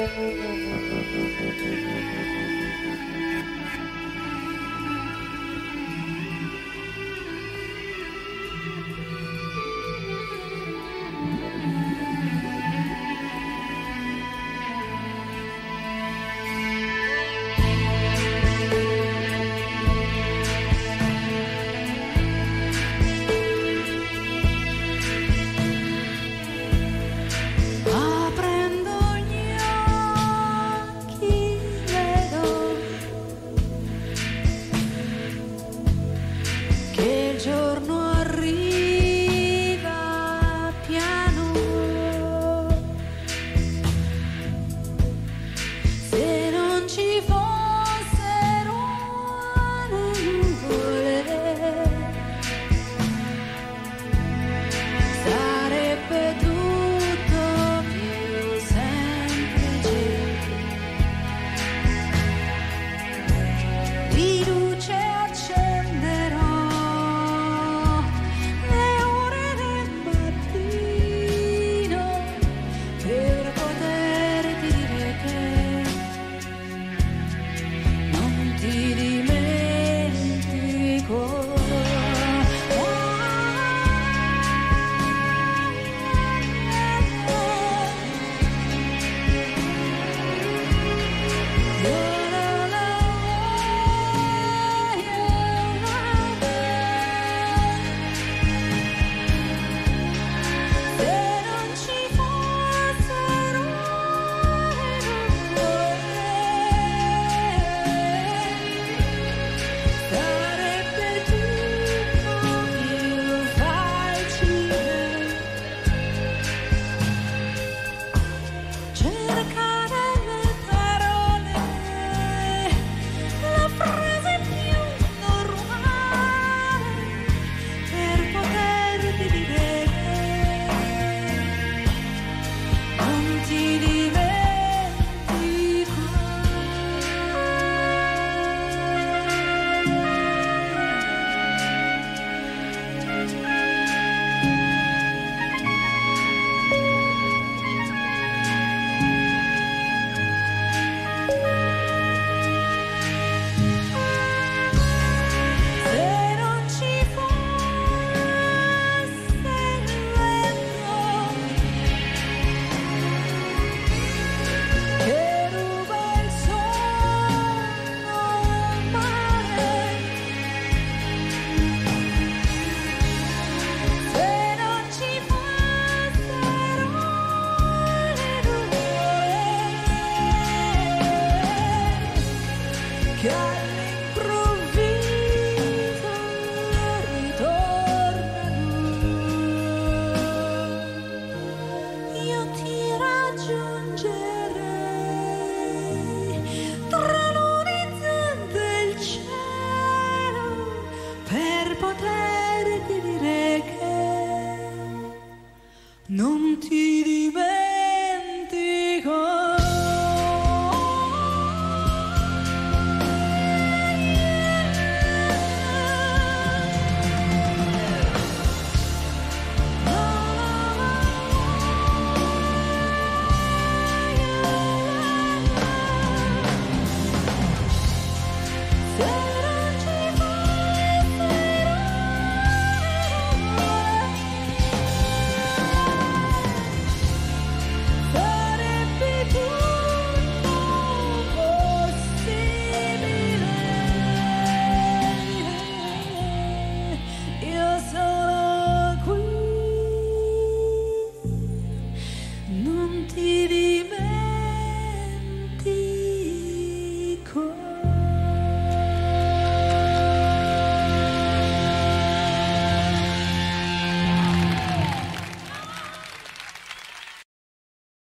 Thank you. 记得。ti